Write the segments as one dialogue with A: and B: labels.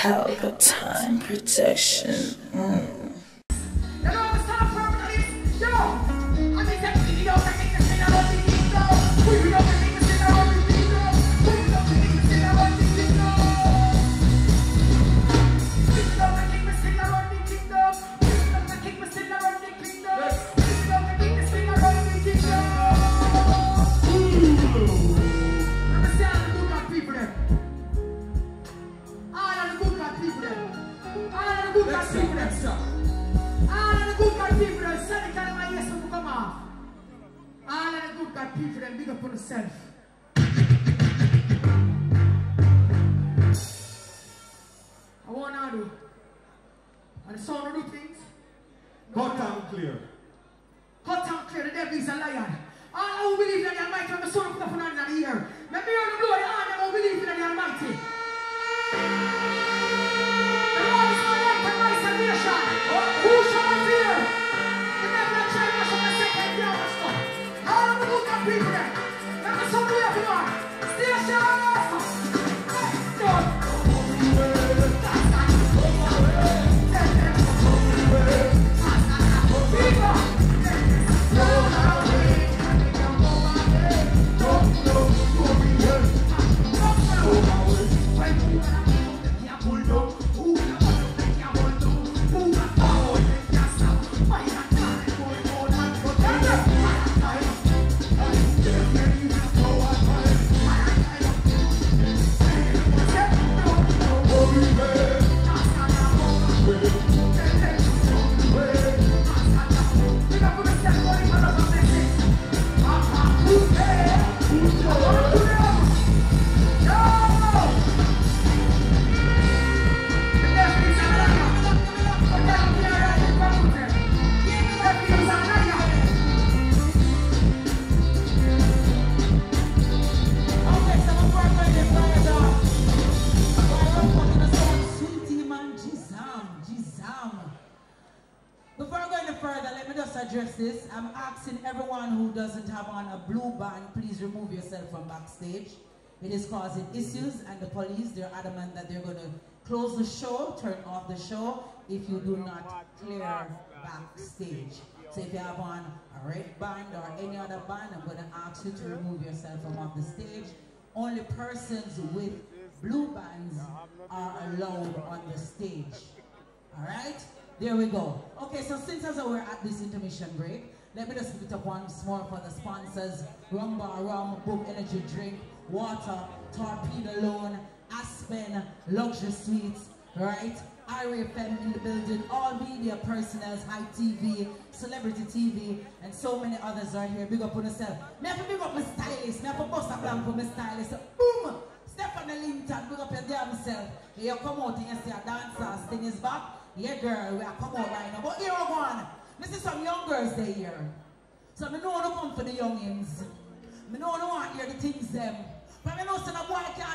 A: Palpatine protection. Mm.
B: It is causing issues and the police, they're adamant that they're going to close the show, turn off the show if you do not clear backstage. So if you have on a red band or any other band, I'm going to ask you to remove yourself from off the stage. Only persons with blue bands are allowed on the stage. All right? There we go. Okay, so since as we're at this intermission break, let me just put up once more for the sponsors. Rum Bar Rum, Boom Energy Drink, Water, Torpedo Loan, Aspen, Luxury Suites, right? Irie FM in the building, all media personnel, High TV, Celebrity TV, and so many others are here. Big up on yourself. Me have big up my stylist. Me have to bust a blank for my stylist. Boom! Stephanie Linton, big up your damn self. You come out and you see a dancer, thing is back. Yeah, girl, we are come out right now. But here we go on. This is some young girls they here. So I know to come for the youngins. I know I want to hear the things them. But I know the boy can't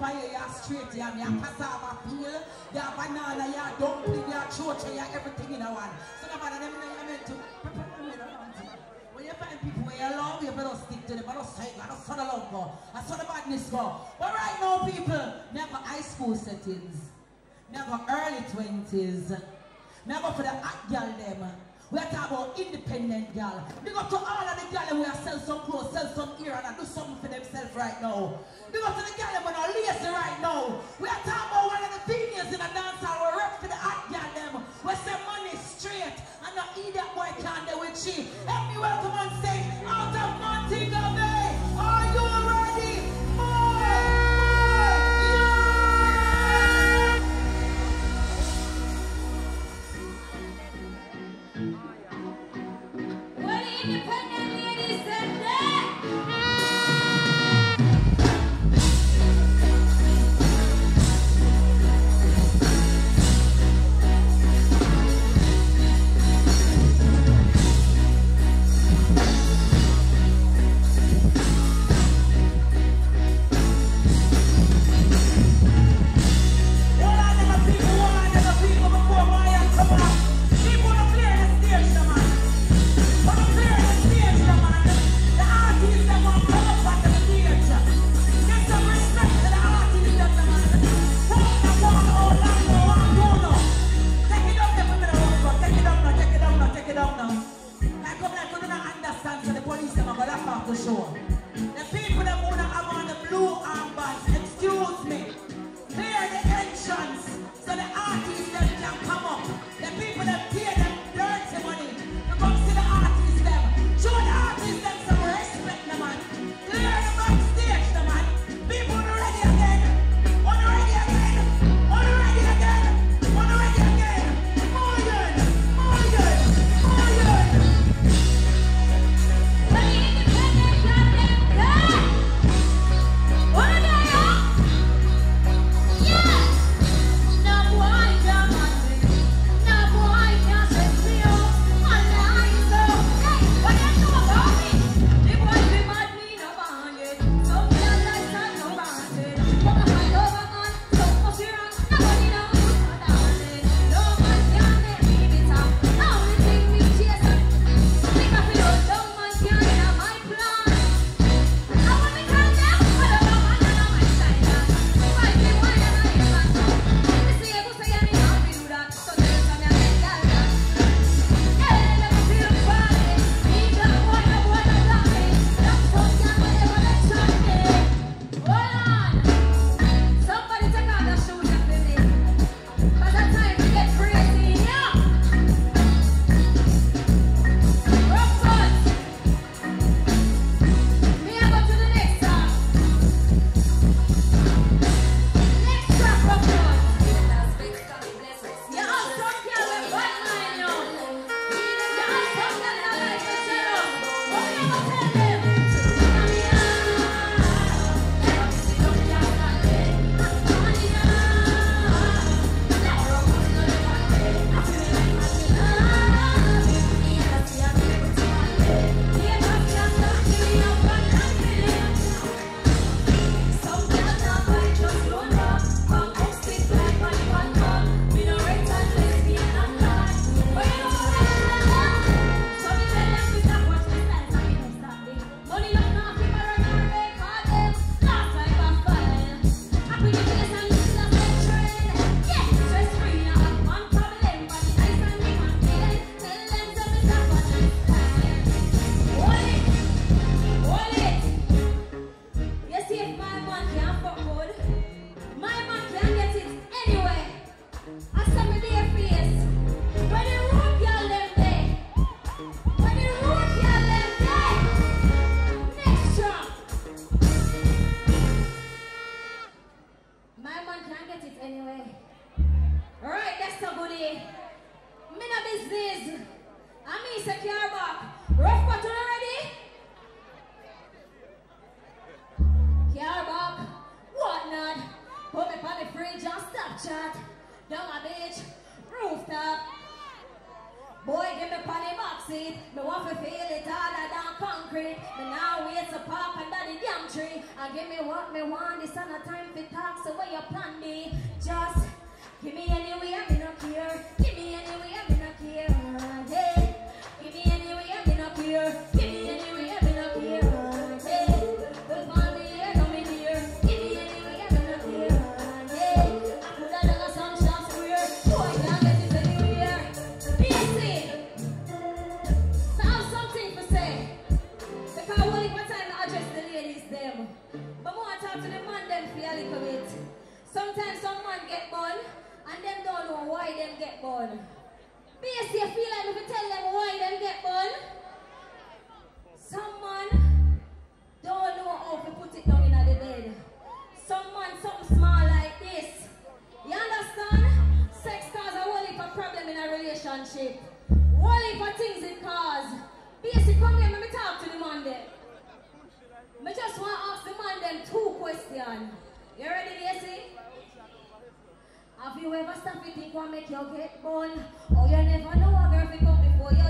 B: fire, yeah, straight, me a cassava peel, yeah, banana, yeah, dumpling, yeah, chocha, yeah, everything in a one. So no matter them, you meant to prepare them with a When you find people where you love, you better stick to them, I don't I don't saw the love go, I saw the badness go. But right now, people, never high school settings, never early 20s, never for the hot girl them, we are talking about independent girl. Big up to all of the girls who are sell some clothes, sell some ear and do something for themselves right now. Big up to the girls who are lazy right now. We are talking about one of the females in the dance hall who rep for the hot girl them. We say money straight and not eat idiot boy can't do with she. Help me welcome
C: And me say, care back. Rough button already? Care back. What not? Put me on the fridge and stop chat. Down my beach, rooftop. Boy, give me pan the back seat. Me want to feel it harder than concrete. Me now wait to pop under the damn tree. And give me what me want. This not time for talks. So where you plan me? Just give me anywhere. Me no care. Give me anywhere. Me no care. get born. Base you feel like if you tell them why them get born. Someone don't know how to put it down in the bed. Someone, some never stop to think what make you get born. Oh, you never know what girl will before you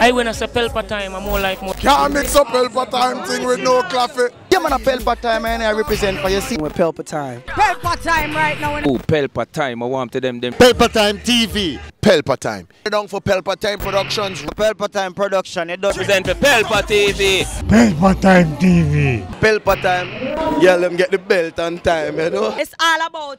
D: I when I say Pelpa time, I'm more like more.
E: Can't mix up Pelpa Time thing with no coffee.
F: Yeah, man, a Pelpa Time, and I represent for you. See,
G: With Pelpa time. Pelpa time right now.
H: Oh, Pelpa Time. I want to them them.
F: Pelpa Time TV.
E: Pelpa Time. Down for Pelpa Time Productions.
F: Pelpa Time production. It does
H: Represent for Pelpa TV.
F: Pelpa Time TV.
E: Pelpa Time. Yeah, let them get the belt on time, you know.
G: It's all about